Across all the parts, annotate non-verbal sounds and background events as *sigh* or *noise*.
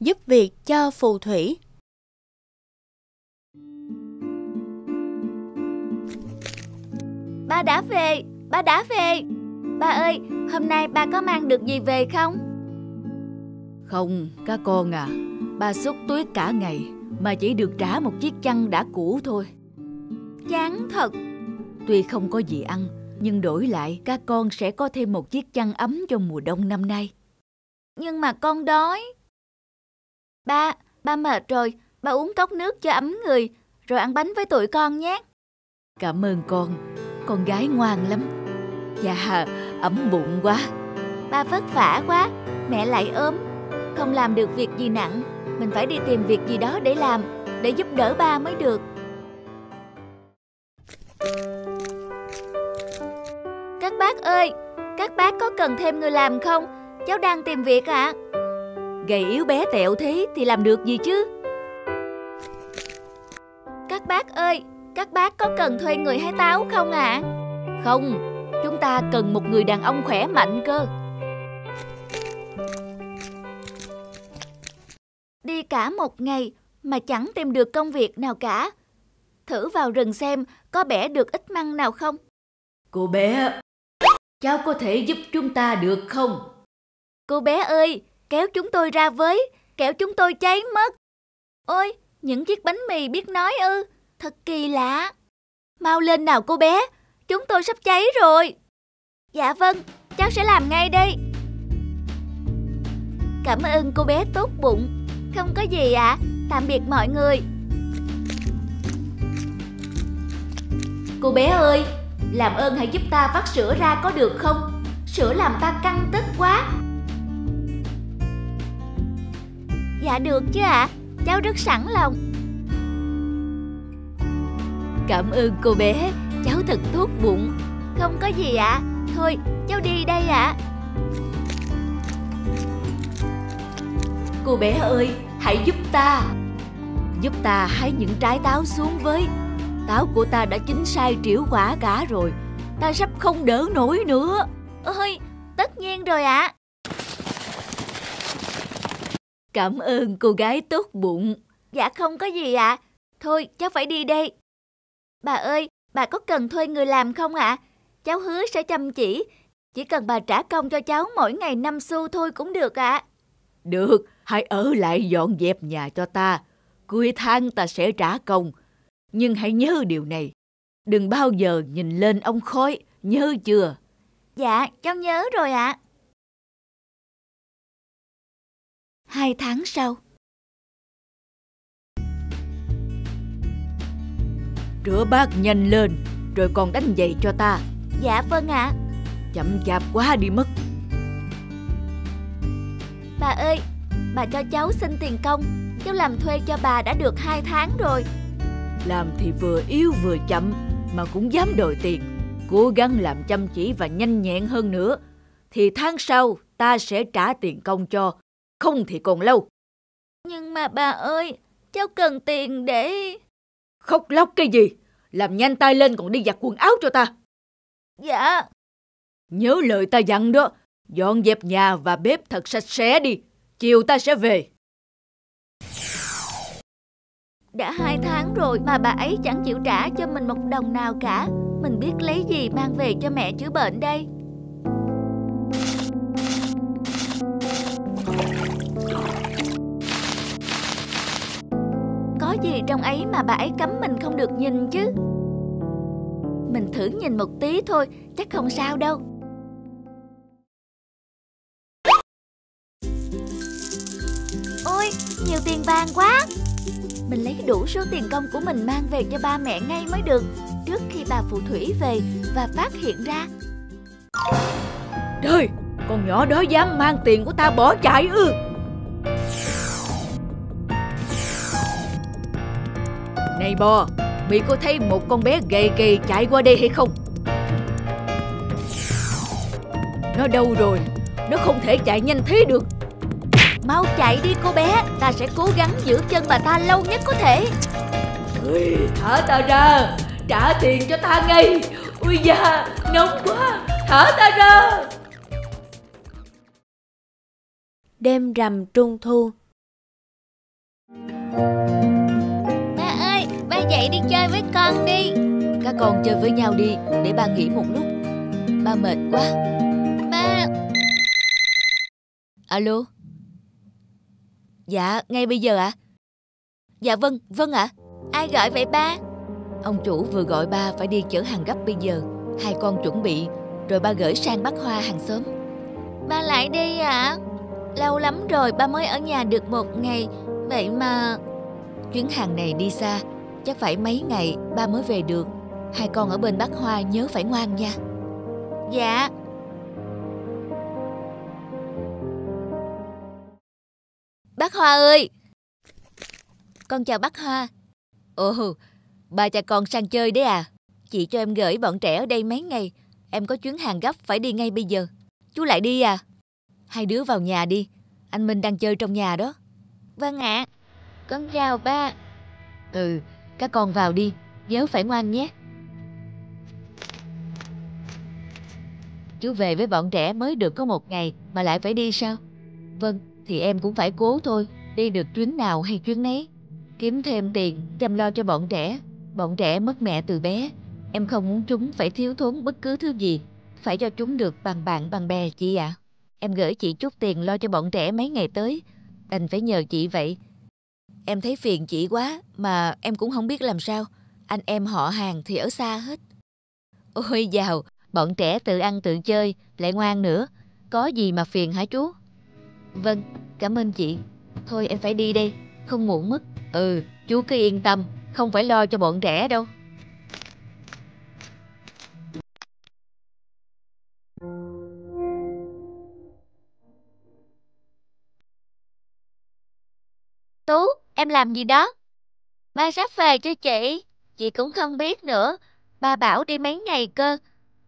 giúp việc cho phù thủy. Ba đã về, ba đã về. Ba ơi, hôm nay ba có mang được gì về không? Không, các con à, ba xúc tuyết cả ngày mà chỉ được trả một chiếc chăn đã cũ thôi. Chán thật. Tuy không có gì ăn, nhưng đổi lại các con sẽ có thêm một chiếc chăn ấm cho mùa đông năm nay. Nhưng mà con đói. Ba, ba mệt rồi, ba uống cốc nước cho ấm người, rồi ăn bánh với tụi con nhé. Cảm ơn con, con gái ngoan lắm. Dạ, ấm bụng quá. Ba vất vả quá, mẹ lại ốm, không làm được việc gì nặng. Mình phải đi tìm việc gì đó để làm, để giúp đỡ ba mới được. Các bác ơi, các bác có cần thêm người làm không? Cháu đang tìm việc ạ. À? Gầy yếu bé tẹo thế thì làm được gì chứ? Các bác ơi, các bác có cần thuê người hái táo không ạ? À? Không, chúng ta cần một người đàn ông khỏe mạnh cơ. Đi cả một ngày mà chẳng tìm được công việc nào cả. Thử vào rừng xem có bẻ được ít măng nào không? Cô bé, cháu có thể giúp chúng ta được không? Cô bé ơi, kéo chúng tôi ra với, kẻo chúng tôi cháy mất. Ôi, những chiếc bánh mì biết nói ư, thật kỳ lạ. Mau lên nào cô bé, chúng tôi sắp cháy rồi. Dạ vâng, cháu sẽ làm ngay đây. Cảm ơn cô bé tốt bụng. Không có gì ạ, à. tạm biệt mọi người. Cô bé ơi, làm ơn hãy giúp ta vắt sữa ra có được không? Sữa làm ta căng tức quá. Dạ được chứ ạ, à. cháu rất sẵn lòng. Cảm ơn cô bé, cháu thật tốt bụng. Không có gì ạ, à. thôi cháu đi đây ạ. À. Cô bé ơi, hãy giúp ta. Giúp ta hái những trái táo xuống với. Táo của ta đã chín sai triểu quả cả rồi. Ta sắp không đỡ nổi nữa. Ôi, tất nhiên rồi ạ. À. Cảm ơn cô gái tốt bụng. Dạ không có gì ạ. À. Thôi, cháu phải đi đây. Bà ơi, bà có cần thuê người làm không ạ? À? Cháu hứa sẽ chăm chỉ. Chỉ cần bà trả công cho cháu mỗi ngày 5 xu thôi cũng được ạ. À. Được, hãy ở lại dọn dẹp nhà cho ta. Cuối tháng ta sẽ trả công. Nhưng hãy nhớ điều này. Đừng bao giờ nhìn lên ông khói, nhớ chưa? Dạ, cháu nhớ rồi ạ. À. Hai tháng sau. Rửa bát nhanh lên Rồi còn đánh giày cho ta. Dạ vâng ạ. À. Chậm chạp quá đi mất. Bà ơi Bà cho cháu xin tiền công Cháu làm thuê cho bà đã được hai tháng rồi. Làm thì vừa yếu vừa chậm Mà cũng dám đòi tiền. Cố gắng làm chăm chỉ và nhanh nhẹn hơn nữa. Thì tháng sau ta sẽ trả tiền công cho không thì còn lâu. Nhưng mà bà ơi, cháu cần tiền để... Khóc lóc cái gì? Làm nhanh tay lên còn đi giặt quần áo cho ta. Dạ. Nhớ lời ta dặn đó, dọn dẹp nhà và bếp thật sạch sẽ đi. Chiều ta sẽ về. Đã hai tháng rồi mà bà ấy chẳng chịu trả cho mình một đồng nào cả. Mình biết lấy gì mang về cho mẹ chữa bệnh đây. Gì trong ấy mà bà ấy cấm mình không được nhìn chứ? Mình thử nhìn một tí thôi, Chắc không sao đâu. Ôi, nhiều tiền vàng quá. Mình lấy đủ số tiền công của mình mang về cho ba mẹ ngay mới được, Trước khi bà phù thủy về và phát hiện ra. Trời, Con nhỏ đó dám mang tiền của ta bỏ chạy ư. Này bò, Mị có thấy một con bé gầy gầy chạy qua đây hay không? Nó đâu rồi? Nó không thể chạy nhanh thế được. Mau chạy đi cô bé. Ta sẽ cố gắng giữ chân bà ta lâu nhất có thể. Ui, Thả ta ra. Trả tiền cho ta ngay. Ui da, nóng quá. Thả ta ra. Đêm rằm trung thu. Ba ơi, ba dậy đi chơi với con đi. Các con chơi với nhau đi để ba nghỉ một lúc. Ba mệt quá. Ba... Alo? Dạ, ngay bây giờ ạ. À? Dạ vâng, vâng ạ. À. Ai gọi vậy ba? Ông chủ vừa gọi ba phải đi chở hàng gấp bây giờ. Hai con chuẩn bị, rồi ba gửi sang bắt Hoa hàng xóm. Ba lại đi ạ? À? Lâu lắm rồi ba mới ở nhà được một ngày, vậy mà... Chuyến hàng này đi xa, chắc phải mấy ngày ba mới về được. Hai con ở bên Bắc Hoa nhớ phải ngoan nha. Dạ. Bác Hoa ơi! Con chào bác Hoa. Ồ, ba cha con sang chơi đấy à? Chị cho em gửi bọn trẻ ở đây mấy ngày. Em có chuyến hàng gấp phải đi ngay bây giờ. Chú lại đi à? Hai đứa vào nhà đi. Anh Minh đang chơi trong nhà đó. Vâng ạ. Con chào ba. Ừ, các con vào đi. Nhớ phải ngoan nhé. Chú về với bọn trẻ mới được có một ngày mà lại phải đi sao? Vâng, thì em cũng phải cố thôi. Đi được chuyến nào hay chuyến nấy. Kiếm thêm tiền, chăm lo cho bọn trẻ. Bọn trẻ mất mẹ từ bé. Em không muốn chúng phải thiếu thốn bất cứ thứ gì. Phải cho chúng được bằng bạn bằng bè chị ạ. À. Em gửi chị chút tiền lo cho bọn trẻ mấy ngày tới. Đành phải nhờ chị vậy. Em thấy phiền chị quá mà em cũng không biết làm sao. Anh em họ hàng thì ở xa hết. Ôi giàu bọn trẻ tự ăn tự chơi, lại ngoan nữa. Có gì mà phiền hả chú? Vâng, cảm ơn chị. Thôi em phải đi đây, không muộn mất. Ừ, chú cứ yên tâm, không phải lo cho bọn trẻ đâu. Tú, em làm gì đó? Ba sắp về cho chị. Chị cũng không biết nữa. Ba bảo đi mấy ngày cơ.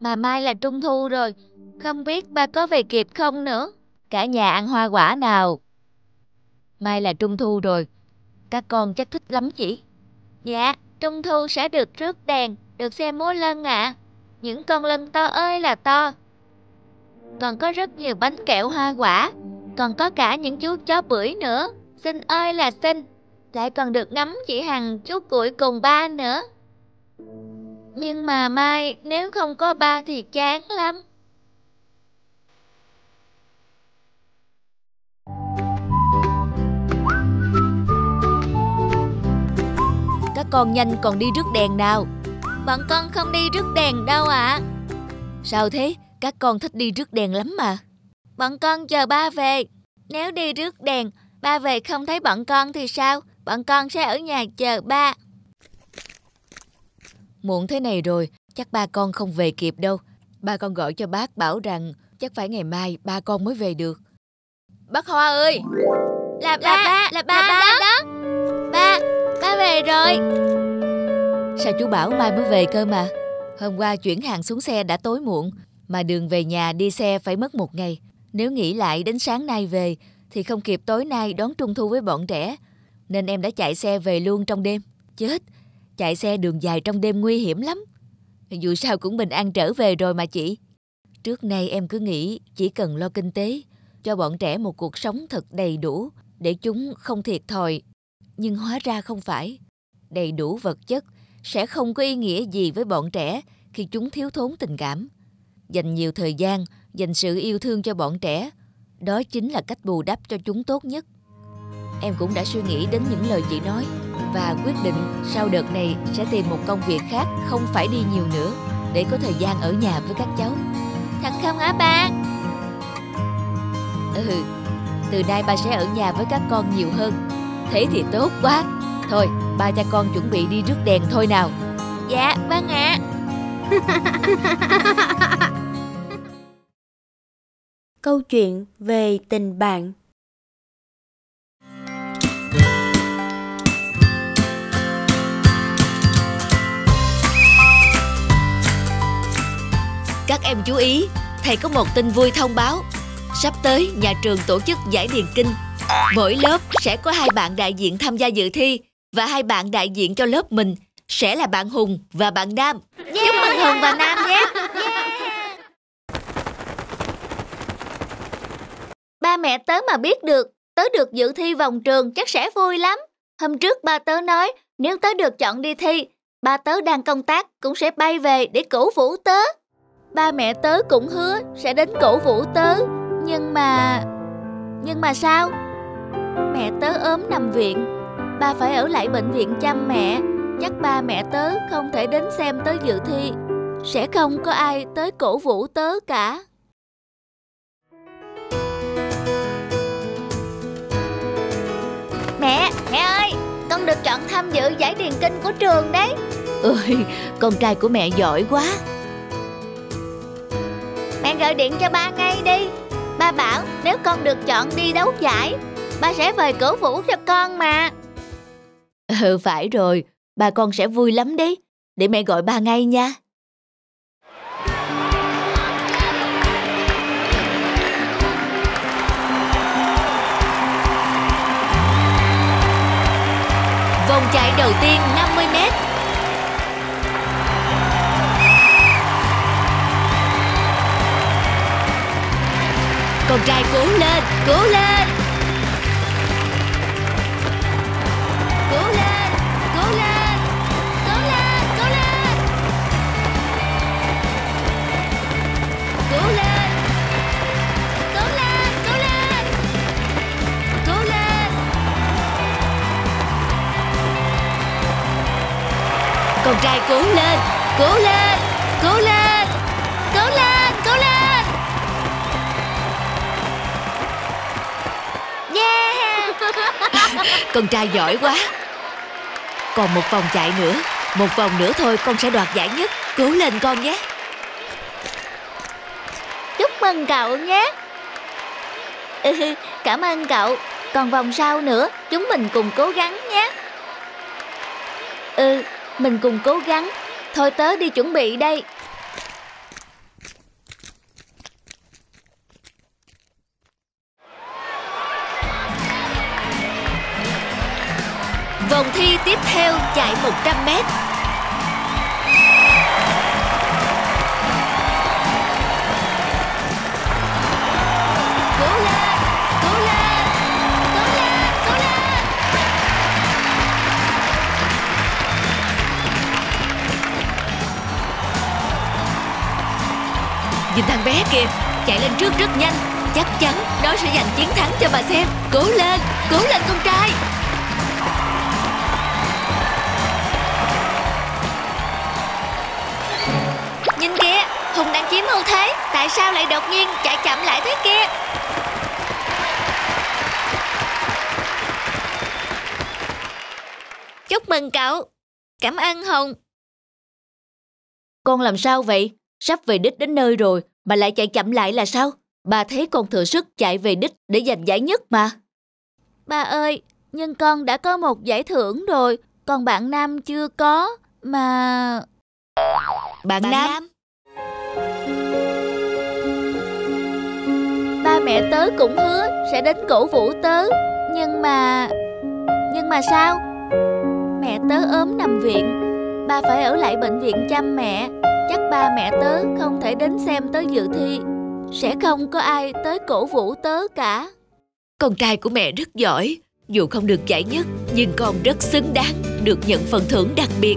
Mà mai là trung thu rồi. Không biết ba có về kịp không nữa. Cả nhà ăn hoa quả nào. Mai là trung thu rồi. Các con chắc thích lắm chị. Dạ, trung thu sẽ được rước đèn, được xem múa lân ạ. À. Những con lân to ơi là to. Còn có rất nhiều bánh kẹo hoa quả. Còn có cả những chú chó bưởi nữa. Xinh ơi là xinh. Lại còn được ngắm chị Hằng chú củi cùng ba nữa. Nhưng mà mai nếu không có ba thì chán lắm. Các con nhanh còn đi rước đèn nào. Bọn con không đi rước đèn đâu ạ. À. Sao thế? Các con thích đi rước đèn lắm mà. Bọn con chờ ba về. Nếu đi rước đèn, ba về không thấy bọn con thì sao? Bọn con sẽ ở nhà chờ ba. Muộn thế này rồi, chắc ba con không về kịp đâu. Ba con gọi cho bác bảo rằng chắc phải ngày mai ba con mới về được. Bác Hoa ơi! Là ba, là ba, là ba, là ba đó. đó. Ba, ba về rồi. Sao chú bảo mai mới về cơ mà? Hôm qua chuyển hàng xuống xe đã tối muộn, mà đường về nhà đi xe phải mất một ngày. Nếu nghĩ lại đến sáng nay về, thì không kịp tối nay đón trung thu với bọn trẻ. Nên em đã chạy xe về luôn trong đêm. Chết, chạy xe đường dài trong đêm nguy hiểm lắm. Dù sao cũng bình an trở về rồi mà chị. Trước nay em cứ nghĩ chỉ cần lo kinh tế, cho bọn trẻ một cuộc sống thật đầy đủ để chúng không thiệt thòi. Nhưng hóa ra không phải. Đầy đủ vật chất sẽ không có ý nghĩa gì với bọn trẻ khi chúng thiếu thốn tình cảm. Dành nhiều thời gian, dành sự yêu thương cho bọn trẻ, đó chính là cách bù đắp cho chúng tốt nhất. Em cũng đã suy nghĩ đến những lời chị nói và quyết định sau đợt này sẽ tìm một công việc khác không phải đi nhiều nữa để có thời gian ở nhà với các cháu. Thật không hả ba? Ừ, từ nay ba sẽ ở nhà với các con nhiều hơn. Thế thì tốt quá. Thôi, ba cha con chuẩn bị đi rước đèn thôi nào. Dạ, vâng ạ. *laughs* Câu chuyện về tình bạn em chú ý, thầy có một tin vui thông báo. Sắp tới, nhà trường tổ chức giải điền kinh. Mỗi lớp sẽ có hai bạn đại diện tham gia dự thi và hai bạn đại diện cho lớp mình sẽ là bạn Hùng và bạn Nam. Yeah. Chúc mừng Hùng và Nam nhé. Yeah. Ba mẹ tớ mà biết được tớ được dự thi vòng trường chắc sẽ vui lắm. Hôm trước ba tớ nói nếu tớ được chọn đi thi, ba tớ đang công tác cũng sẽ bay về để cổ vũ tớ. Ba mẹ tớ cũng hứa sẽ đến cổ vũ tớ, nhưng mà... Nhưng mà sao? Mẹ tớ ốm nằm viện, ba phải ở lại bệnh viện chăm mẹ. Chắc ba mẹ tớ không thể đến xem tớ dự thi, sẽ không có ai tới cổ vũ tớ cả. Mẹ, mẹ ơi, con được chọn tham dự giải điền kinh của trường đấy. Ơi, con trai của mẹ giỏi quá. Gọi điện cho ba ngay đi. Ba bảo nếu con được chọn đi đấu giải, ba sẽ về cổ vũ cho con mà. Ừ, phải rồi, ba con sẽ vui lắm đấy. Để mẹ gọi ba ngay nha. Vòng chạy đầu tiên Con trai cố lên, cố lên. Cố lên, cố lên, cố lên, cố lên. Cố lên. Cố lên, cố lên. Cố lên. Con trai cố lên, cố lên, cố lên. Con trai giỏi quá. Còn một vòng chạy nữa, một vòng nữa thôi con sẽ đoạt giải nhất. Cố lên con nhé. Chúc mừng cậu nhé. Ừ, *laughs* cảm ơn cậu. Còn vòng sau nữa, chúng mình cùng cố gắng nhé. Ừ, mình cùng cố gắng. Thôi tớ đi chuẩn bị đây. Tiếp theo chạy 100 mét. Cố lên, cố lên, cố lên, cố lên. Nhìn thằng bé kìa, chạy lên trước rất nhanh. Chắc chắn nó sẽ giành chiến thắng cho bà xem. Cố lên, cố lên con trai. Hùng đang chiếm ưu thế. Tại sao lại đột nhiên chạy chậm lại thế kia? Chúc mừng cậu. Cảm ơn Hùng. Con làm sao vậy? Sắp về đích đến nơi rồi, mà lại chạy chậm lại là sao? Bà thấy con thừa sức chạy về đích để giành giải nhất mà. Ba ơi, nhưng con đã có một giải thưởng rồi, còn bạn Nam chưa có, mà... Bạn, Nam, Ba mẹ tớ cũng hứa sẽ đến cổ vũ tớ, nhưng mà... Nhưng mà sao? Mẹ tớ ốm nằm viện, ba phải ở lại bệnh viện chăm mẹ. Chắc ba mẹ tớ không thể đến xem tớ dự thi, sẽ không có ai tới cổ vũ tớ cả. con trai của mẹ rất giỏi. Dù không được giải nhất, nhưng con rất xứng đáng được nhận phần thưởng đặc biệt.